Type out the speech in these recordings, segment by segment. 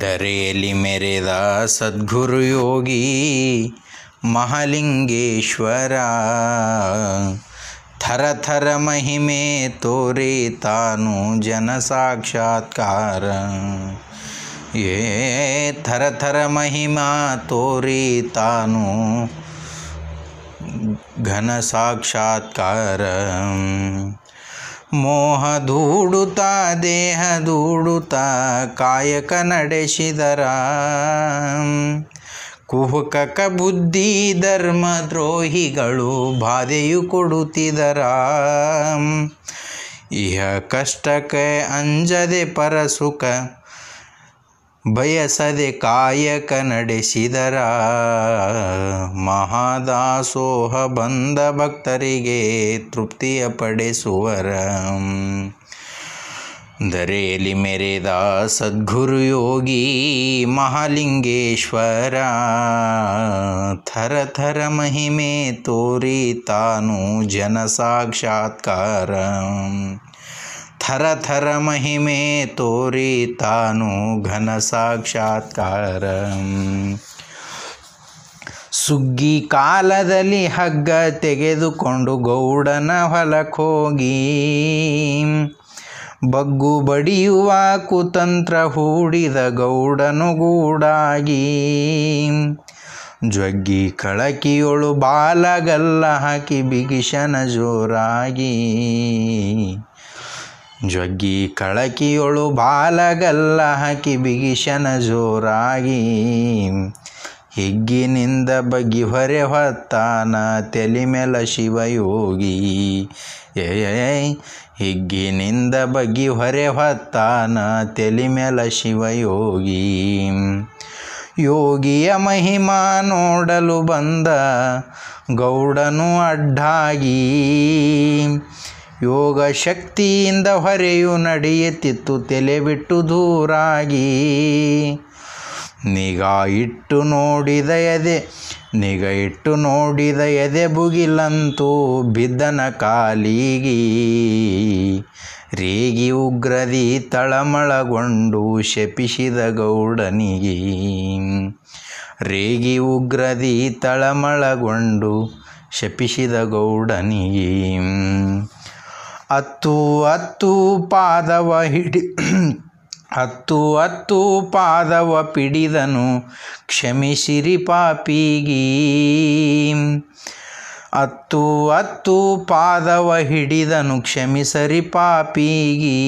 ಧರೆಯಲ್ಲಿ ಮೆರೆದ ಸದ್ಗುರು ಯೋಗಿ ಮಹಾಲಿಂಗೇಶ್ವರ ಥರ ಥರ ಮಹಿಮೆ ತೋರಿ ತಾನು ಜನ ಸಾಕ್ಷಾತ್ಕಾರ ಏ ಥರ ಥರ ಮಹಿಮಾ ತೋರಿ ತಾನು ಘನ ಸಾಕ್ಷಾತ್ಕಾರ ಮೋಹ ದೂಡುತ್ತ, ದೇಹ ದೂಡುತ್ತ, ಕಾಯಕ ನಡೆಸಿದರ. ಕುಹುಕಕ ಬುದ್ಧಿ ಧರ್ಮ ದ್ರೋಹಿಗಳು ಬಾಧೆಯು ಕೊಡುತ್ತಿದರ. ಇಹ ಕಷ್ಟಕ್ಕೆ ಅಂಜದೆ ಪರಸುಖ ಬಯಸದೆ ಕಾಯಕ ನಡೆಸಿದರ. ಮಹಾದಾಸೋಹ ಬಂದ ಭಕ್ತರಿಗೆ ತೃಪ್ತಿಯ ಪಡಿಸುವರ ಧರೆಯಲ್ಲಿ ಮೆರೆದ ಸದ್ಗುರು ಯೋಗಿ ಮಹಾಲಿಂಗೇಶ್ವರ. ಥರ ಥರ ಮಹಿಮೆ ತೋರಿ ತಾನು ಜನ ಸಾಕ್ಷಾತ್ಕಾರ. ಥರ ಥರ ಮಹಿಮೆ ತೋರಿ ತಾನು ಘನ ಸಾಕ್ಷಾತ್ಕಾರ. ಸುಗ್ಗಿ ಕಾಲದಲ್ಲಿ ಹಗ್ಗ ತೆಗೆದುಕೊಂಡು ಗೌಡನ ಹೊಲಕ್ಕೋಗಿ. ಬಗ್ಗು ಬಡಿಯುವ ಕುತಂತ್ರ ಹೂಡಿದ ಗೌಡನು ಗೂಡಾಗಿ. ಜಗ್ಗಿ ಕಳಕಿಯೊಳು ಬಾಲಗಲ್ಲ ಹಾಕಿ ಬಿಗಿಶನ ಜೋರಾಗಿ. ಜಗ್ಗಿ ಕಳಕಿಯೊಳು ಬಾಲಗಲ್ಲ ಹಾಕಿ ಬಿಗಿಶನ ಜೋರಾಗಿ. ಹಿಗ್ಗಿನಿಂದ ಬಗ್ಗಿ ಹೊರೆ ಹೊತ್ತಾನ ತೆಲಿಮೆಲ ಮೇಲ ಶಿವಯೋಗಿ. ಏ ಹಿಗ್ಗಿನಿಂದ ಬಗ್ಗಿ ಹೊರೆ ಹೊತ್ತಾನ ತೆಲಿಮೆಲ ಮೇಲ ಶಿವಯೋಗಿ. ಯೋಗಿಯ ಮಹಿಮಾ ನೋಡಲು ಬಂದ ಗೌಡನು ಅಡ್ಡಾಗಿ. ಯೋಗ ಶಕ್ತಿಯಿಂದ ಹೊರೆಯು ನಡೆಯುತ್ತಿತ್ತು, ತಲೆ ಬಿಟ್ಟು ದೂರಾಗಿ. ನಿಗಾ ಇಟ್ಟು ನೋಡಿದ ಎದೆ, ನಿಗ ಇಟ್ಟು ನೋಡಿದ ಎದೆ ಬುಗಿಲಂತೂ ಬಿದ್ದನ ಕಾಲಿಗಿ. ರೇಗಿ ಉಗ್ರದಿ ತಳಮಳಗೊಂಡು ಶಪಿಸಿದ ಗೌಡನಿಗೆ. ರೇಗಿ ಉಗ್ರದಿ ತಳಮಳಗೊಂಡು ಶಪಿಸಿದ ಗೌಡನಿಗೆ. ಹತ್ತು ಹತ್ತು ಪಾದವ ಹಿಡಿ ಹತ್ತು ಹತ್ತು ಪಾದವ ಪಿಡಿದನು, ಕ್ಷಮಿಸಿರಿ ಪಾಪಿಗಿ. ಹತ್ತು ಹತ್ತು ಪಾದವ ಹಿಡಿದನು, ಕ್ಷಮಿಸರಿ ಪಾಪಿಗಿ.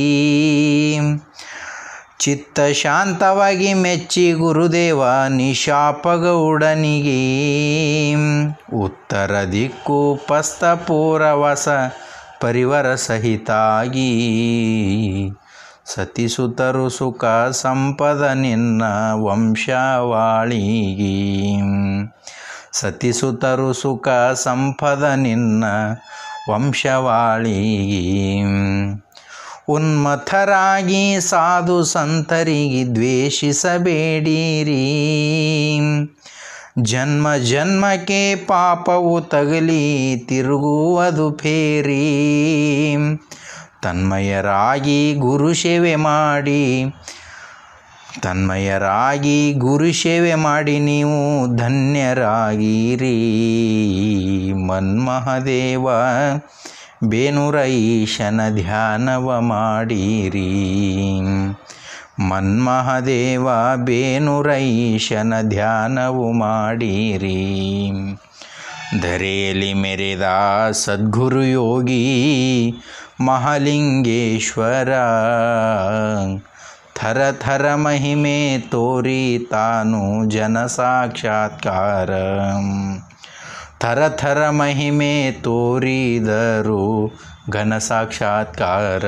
ಚಿತ್ತ ಶಾಂತವಾಗಿ ಮೆಚ್ಚಿ ಗುರುದೇವ ನಿಶಾಪಗೌಡನಿಗೆ ಉತ್ತರ ದಿಕ್ಕು ಪಸ್ತಪೂರವಸ ಪರಿವರ ಸಹಿತಾಗಿ. ಸತಿಸುತರು ಸುಖ ಸಂಪದ ನಿನ್ನ ವಂಶವಾಳಿಗಿ. ಸತಿಸುತರು ಸುಖ ಸಂಪದ ನಿನ್ನ ವಂಶವಾಳಿಗಿ. ಉನ್ಮಥರಾಗಿ ಸಾಧು ಸಂತರಿಗೆ ದ್ವೇಷಿಸಬೇಡಿರಿ. ಜನ್ಮ ಜನ್ಮಕ್ಕೆ ಪಾಪವು ತಗಲಿ ತಿರುಗುವುದು ಫೇರಿ. ತನ್ಮಯರಾಗಿ ಗುರು ಸೇವೆ ಮಾಡಿ, ತನ್ಮಯರಾಗಿ ಗುರು ಸೇವೆ ಮಾಡಿ ನೀವು ಧನ್ಯರಾಗಿರಿ. ಮನ್ಮಹದೇವ ಬೇನುರೈಶನ ಧ್ಯಾನವ ಮಾಡಿರಿ. ಮನ್ಮಹದೇವ ಬೇನುರೈಶನ ಧ್ಯಾನವು ಮಾಡಿರಿ. ಧರೆಯಲ್ಲಿ ಮೆರೆದ ಸದ್ಗುರು ಯೋಗಿ ಮಹಾಲಿಂಗೇಶ್ವರ, ಥರ ಥರ ಮಹಿಮೆ ತೋರಿ ತಾನು ಜನ ಸಾಕ್ಷಾತ್ಕಾರ. ಥರ ಥರ ಮಹಿಮೆ ತೋರಿದರು ಘನ ಸಾಕ್ಷಾತ್ಕಾರ.